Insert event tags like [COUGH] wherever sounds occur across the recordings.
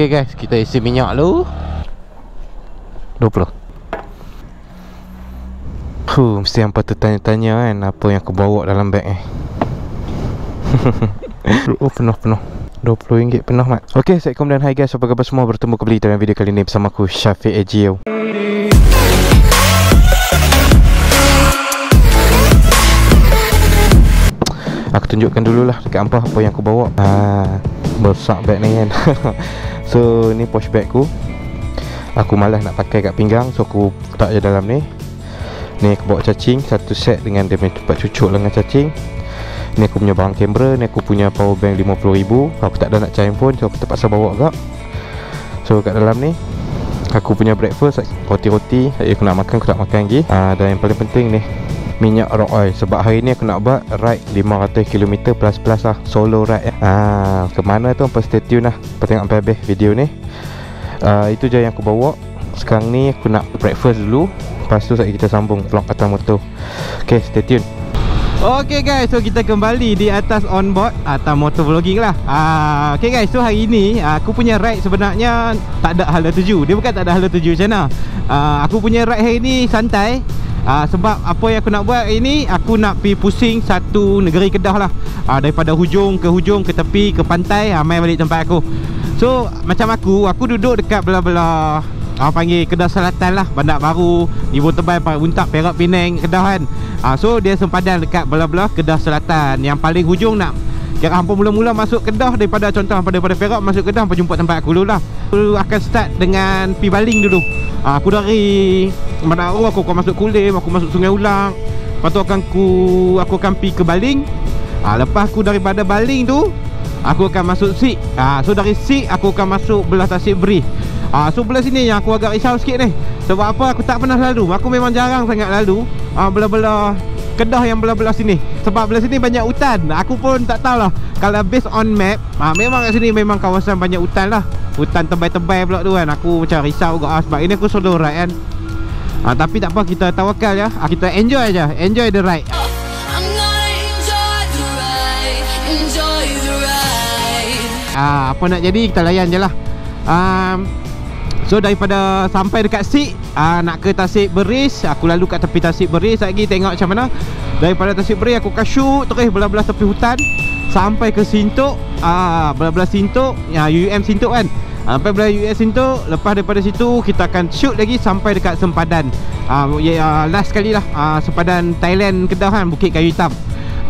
Okay guys, kita isi minyak dulu. 20 Huh, mesti yang patut tanya-tanya kan Apa yang aku bawa dalam beg ni. [LAUGHS] Oh, penuh-penuh RM20 penuh mat. Okay, Assalamualaikum dan hai guys. Apa khabar semua? Bertemu kembali dalam video kali ni Bersama aku Syafiq Ejio. Aku tunjukkan dululah dekat hampa apa yang aku bawa. Haa Besar bag ni kan [LAUGHS] So ni posh bag ku. Aku malas nak pakai kat pinggang So aku letak je dalam ni. Ni aku bawa cacing Satu set dengan dia punya tempat cucuk dengan cacing. Ni aku punya barang kamera Ni aku punya power bank RM50,000 Aku tak ada nak charge pun So aku terpaksa bawa agak So kat dalam ni Aku punya breakfast Roti-roti. Aku nak makan Aku nak makan lagi. Uh, Dan yang paling penting ni minyak rock oil. Sebab hari ni aku nak buat ride 500km plus plus lah solo ride. Ya. Ah, ke mana tu? Apa stay tune lah. Apa tengok sampai habis video ni. Uh, itu je yang aku bawa. Sekarang ni aku nak breakfast dulu. Lepas tu kita sambung vlog atas motor. Ok stay tune. Okay guys, so kita kembali di atas onboard atau motor vlogging lah. Uh, Okay guys, so hari ni uh, aku punya ride sebenarnya tak ada hala tuju. Dia bukan tak ada hala tuju macam mana. Uh, Aku punya ride hari ni santai uh, Sebab apa yang aku nak buat ini Aku nak pergi pusing satu negeri Kedah lah. Uh, Daripada hujung ke hujung ke tepi ke pantai uh, Main balik tempat aku. So macam aku Aku duduk dekat belah-belah Orang panggil Kedah Selatan lah Bandar Baru Ibu Tebal Buntak Perak Penang Kedah kan. Uh, So dia sempadan dekat belah-belah Kedah Selatan. Yang paling hujung nak Kira hampa mula-mula masuk Kedah Daripada contoh daripada Perak Masuk Kedah hampa jumpa tempat aku dulu lah. Aku akan start dengan Pi Baling dulu uh, Aku dari Bandar Baru aku akan masuk Kulim Aku masuk Sungai Ulang. Lepas tu akan aku Aku akan pi ke Baling. Uh, Lepas aku daripada Baling tu Aku akan masuk Sik. Uh, So dari Sik aku akan masuk belah Tasik Beri. Ah, so belah sini yang aku agak risau sikit ni. Sebab apa? Aku tak pernah lalu. Aku memang jarang sangat lalu. Ah, Belah-belah Kedah yang belah-belah sini. Sebab belah sini banyak hutan. Aku pun tak tahulah. Kalau based on map ah, Memang kat sini memang kawasan banyak hutan lah Hutan tebal-tebal pula tu kan. Aku macam risau juga ah, Sebab ini aku solo ride kan. Ah, Tapi tak apa kita tawakal ya. Ah, Kita enjoy aja Enjoy the ride. Ah, apa nak jadi kita layan je lah. Um, So daripada sampai dekat Sik uh, Nak ke Tasik Beris? Aku lalu kat tepi Tasik Beris lagi Tengok macam mana. Daripada Tasik Beris aku shoot Terus belah-belah tepi hutan Sampai ke Sintok uh, Belah-belah Sintok ya, UUM Sintok kan? Sampai belah UUM Sintok Lepas daripada situ Kita akan shoot lagi Sampai dekat Sempadan. Uh, ya, Last kali lah. Uh, Sempadan Thailand Kedah kan? Bukit Kayu Hitam.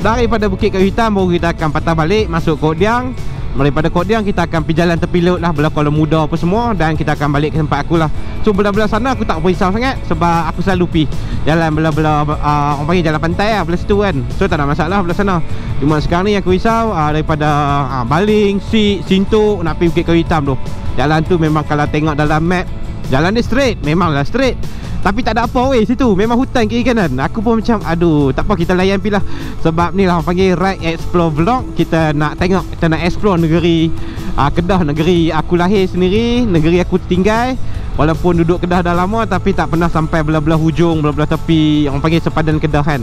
Daripada Bukit Kayu Hitam Baru kita akan patah balik Masuk Kodiang Daripada Kodiang kita akan pergi jalan tepi laut lah Belah Kuala Muda apa semua Dan kita akan balik ke tempat aku lah. So belah-belah sana aku tak berisau sangat Sebab aku selalu pergi Jalan belah-belah uh, Orang panggil jalan pantai lah Belah situ kan. So tak ada masalah belah sana. Cuma sekarang ni aku risau uh, Daripada uh, Baling, Sik, Sintuk Nak pergi Bukit Kayu Hitam tu. Jalan tu memang kalau tengok dalam map Jalan dia straight Memanglah straight tapi tak ada apa weh situ. Memang hutan kiri kanan. Aku pun macam Aduh Tak apa kita layan pilah. Sebab ni lah panggil Ride Explore Vlog. Kita nak tengok Kita nak explore negeri uh, Kedah Negeri aku lahir sendiri Negeri aku tinggal. Walaupun duduk Kedah dah lama Tapi tak pernah sampai Belah-belah hujung Belah-belah tepi Orang panggil sepadan Kedah kan.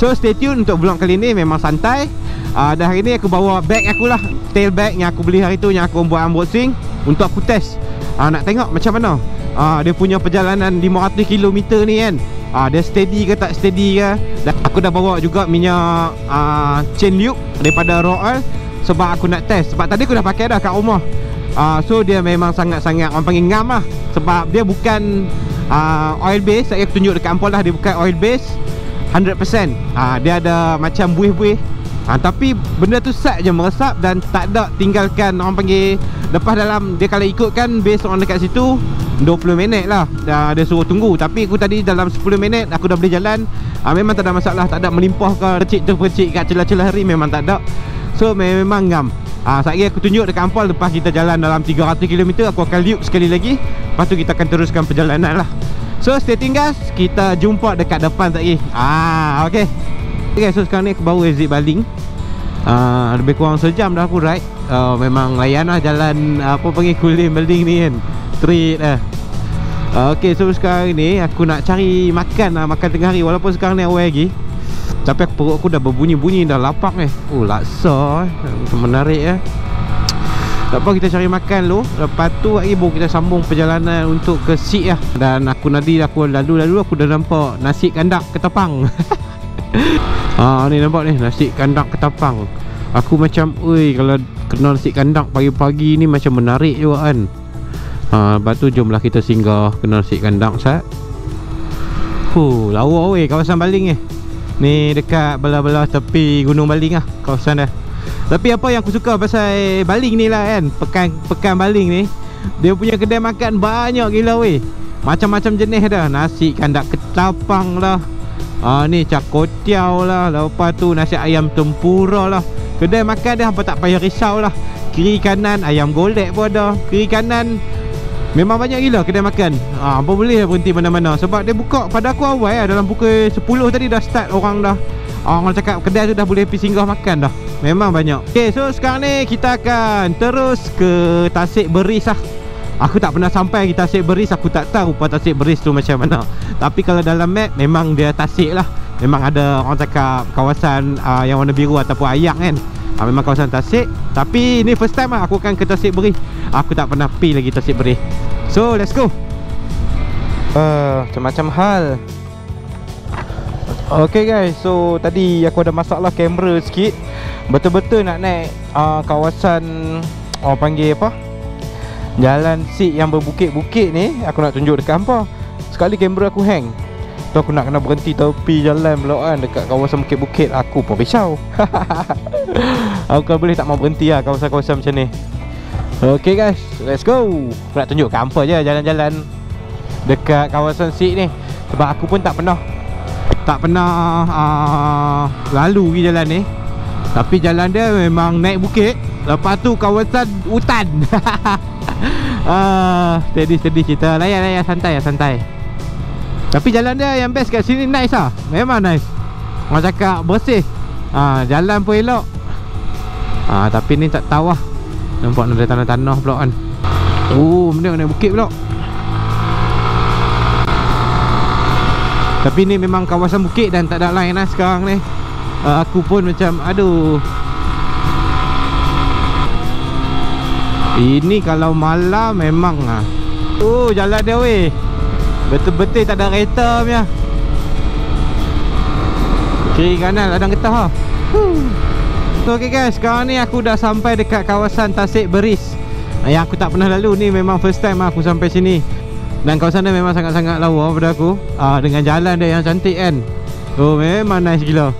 So stay tune Untuk vlog kali ni Memang santai. Uh, Dan hari ni aku bawa bag aku lah. Tail bag yang aku beli hari tu Yang aku buat unboxing. Untuk aku test uh, Nak tengok macam mana? Ah, dia punya perjalanan 500 km ni kan? Ah, Dia steady ke tak steady ke? Dan Aku dah bawa juga minyak ah, chain loop daripada oil Sebab aku nak test. Sebab tadi aku dah pakai dah kat rumah. Ah, So dia memang sangat-sangat orang panggil ngam lah. Sebab dia bukan ah, oil base. Saya tunjuk dekat ampol lah Dia bukan oil base. 100% ah, Dia ada macam buih-buih ah, Tapi benda tu sat je meresap Dan tak ada tinggalkan orang panggil Lepas dalam. Dia kalau ikutkan base on dekat situ 20 minit lah. Dah, Dia suruh tunggu. Tapi aku tadi dalam 10 minit Aku dah boleh jalan. Ha, Memang tak ada masalah Tak ada melimpah ke Recik tu percik kat celah-celah hari Memang tak ada. So memang ngam. Ha, Sekali aku tunjuk dekat Ampol Lepas kita jalan dalam 300km Aku akan liup sekali lagi. Lepas tu kita akan teruskan perjalanan lah. So stay guys. Kita jumpa dekat depan tak lagi. Ah, okay. Okay So sekarang ni aku baru exit baling. Uh, Lebih kurang sejam dah aku ride. Uh, Memang layan lah jalan Apa panggil kulim baling ni kan. Street lah Okay so sekarang ni Aku nak cari makan lah Makan tengah hari. Walaupun sekarang ni awal lagi. Tapi aku, perut aku dah berbunyi-bunyi Dah lapak eh. Oh laksa eh. Menarik eh. Tak apa kita cari makan dulu. Lepas tu lagi baru kita sambung perjalanan untuk ke Sik lah. Dan aku nanti aku lalu-lalu aku dah nampak nasi kandak ketapang [LAUGHS] [LAUGHS] Ah ni nampak ni nasi kandak ketapang Aku macam Ui kalau kena nasi kandak pagi-pagi ni macam menarik juga kan Ha, lepas tu jomlah kita singgah kena nasi kandang sat. Huh, lawa weh kawasan baling ni. Ni dekat belah-belah tepi Gunung Baling lah kawasan dia. Tapi apa yang aku suka pasal baling ni lah kan, pekan pekan baling ni, dia punya kedai makan banyak gila weh. Macam-macam jenis dah, nasi kandak ketapang lah. Ah ni cakotiau lah, lepas tu nasi ayam tempura lah. Kedai makan dia hampa tak payah risau lah. Kiri kanan ayam golek pun ada. Kiri kanan Memang banyak gila kedai makan. Ha, Apa boleh berhenti mana-mana. Sebab dia buka pada aku awal ya, Dalam pukul 10 tadi dah start orang dah. Orang cakap kedai tu dah boleh pergi singgah makan dah. Memang banyak. Okay so sekarang ni kita akan terus ke Tasik Beris lah Aku tak pernah sampai ke Tasik Beris Aku tak tahu rupa Tasik Beris tu macam mana. Tapi kalau dalam map memang dia Tasik lah. Memang ada orang cakap kawasan uh, yang warna biru ataupun ayak kan. Ha, Memang kawasan Tasik. Tapi ni first time lah aku akan ke Tasik Beri Aku tak pernah pergi lagi Tasik Beri So let's go. Uh, Macam-macam hal. Okay guys. So tadi aku ada masalah kamera sikit. Betul-betul nak naik uh, Kawasan Orang panggil apa Jalan sik yang berbukit-bukit ni Aku nak tunjuk dekat hampa. Sekali kamera aku hang Tu aku nak kena berhenti tepi jalan pula kan Dekat kawasan bukit-bukit. Aku pun risau [LAUGHS] Aku kalau boleh tak mau berhenti lah Kawasan-kawasan macam ni. Okay guys. Let's go. Aku nak tunjuk apa je Jalan-jalan Dekat kawasan Sik ni. Sebab aku pun tak pernah Tak pernah uh, Lalu pergi jalan ni. Tapi jalan dia memang naik bukit. Lepas tu kawasan hutan [LAUGHS] [LAUGHS] uh, Steady-steady kita Layan-layan santai santai. Tapi jalan dia yang best kat sini nice lah Memang nice. Orang cakap bersih. Ha, Jalan pun elok. Ha, Tapi ni tak tahu lah Nampak ada tanah-tanah pula kan. Oh benda naik bukit pula. Tapi ni memang kawasan bukit dan tak ada lain lah sekarang ni. Uh, Aku pun macam aduh Ini kalau malam memang ah. Oh jalan dia weh. Betul-betul tak ada kereta punya. Kiri kanan ladang getah ha. So okay guys Sekarang ni aku dah sampai dekat kawasan Tasik Beris. Yang aku tak pernah lalu ni Memang first time aku sampai sini. Dan kawasan dia memang sangat-sangat lawa pada aku. Ah, Dengan jalan dia yang cantik kan. Oh memang nice gila.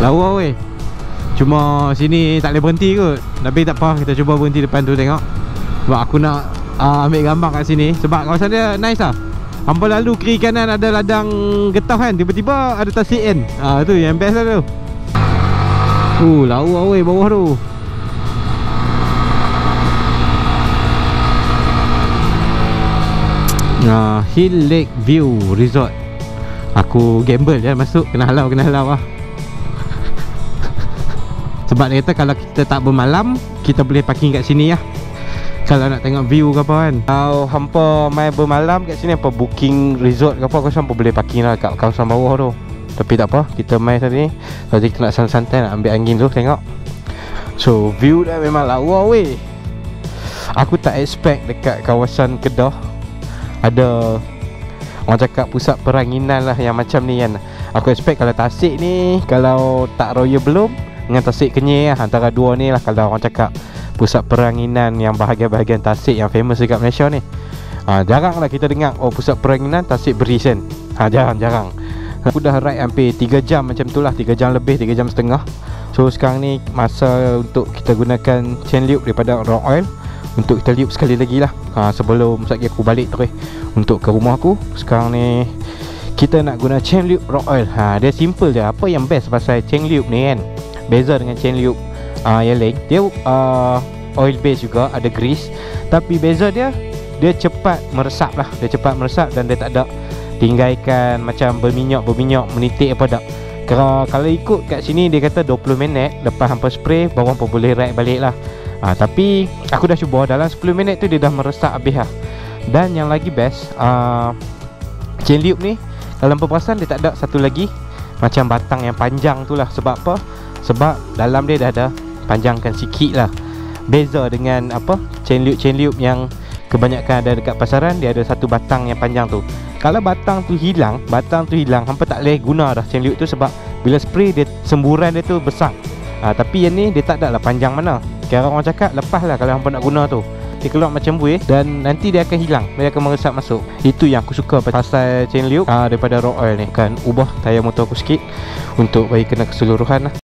Lawa weh Cuma sini tak boleh berhenti kot. Tapi tak apa Kita cuba berhenti depan tu tengok. Sebab aku nak uh, ambil gambar kat sini. Sebab kawasan dia nice lah. Hampa lalu kiri kanan ada ladang getah kan. Tiba-tiba ada tasik kan. Ah tu yang best lah tu. Uh lawa weh bawah tu. Nah, Hill Lake View Resort. Aku gamble je. Masuk Kena halau, kena halau lah Sebab dia kata kalau kita tak bermalam Kita boleh parking kat sini lah. Kalau nak tengok view ke apa kan. Kalau hampa main bermalam kat sini Apa booking resort ke apa Aku rasa boleh parking lah kat kawasan bawah tu. Tapi tak apa Kita main tadi. Tadi kita nak santai-santai Nak ambil angin tu tengok. So view dah memang lawa weh. Aku tak expect dekat kawasan Kedah Ada Orang cakap pusat peranginan lah Yang macam ni kan. Aku expect kalau Tasik ni Kalau tak Royal belum Dengan Tasik Kenyir lah Antara dua ni lah Kalau orang cakap pusat peranginan yang bahagian-bahagian Tasik yang famous dekat Malaysia ni. Ha, Jarang lah kita dengar Oh pusat peranginan Tasik Beris kan ha, Jarang-jarang Aku dah ride hampir 3 jam macam tu lah 3 jam lebih, 3 jam setengah. So sekarang ni masa untuk kita gunakan chain loop daripada raw oil Untuk kita loop sekali lagi lah. Ha, Sebelum sekali aku balik tu Untuk ke rumah aku. Sekarang ni kita nak guna chain loop raw oil. Ha, Dia simple je. Apa yang best pasal chain loop ni kan Beza dengan chain loop uh, yang lain Dia uh, oil base juga Ada grease. Tapi beza dia Dia cepat meresap lah. Dia cepat meresap Dan dia tak ada Tinggalkan macam berminyak-berminyak Menitik apa tak. Kalau, kalau ikut kat sini Dia kata 20 minit Lepas hampa spray Baru hampa boleh ride balik lah. Uh, Tapi Aku dah cuba. Dalam 10 minit tu Dia dah meresap habis lah. Dan yang lagi best uh, Chain loop ni Dalam perasan dia tak ada satu lagi Macam batang yang panjang tu lah. Sebab apa? Sebab dalam dia dah ada panjangkan sikit lah. Beza dengan apa? Chain loop chain loop yang kebanyakan ada dekat pasaran dia ada satu batang yang panjang tu. Kalau batang tu hilang batang tu hilang hampa tak boleh guna dah chain loop tu sebab bila spray dia semburan dia tu besar. Ha, tapi yang ni dia tak ada lah panjang mana. Kira orang cakap lepas lah kalau hampa nak guna tu. Dia keluar macam buih dan nanti dia akan hilang. Dia akan meresap masuk. Itu yang aku suka pasal chain loop ha, daripada raw oil ni. Kan ubah tayar motor aku sikit untuk bagi kena keseluruhan lah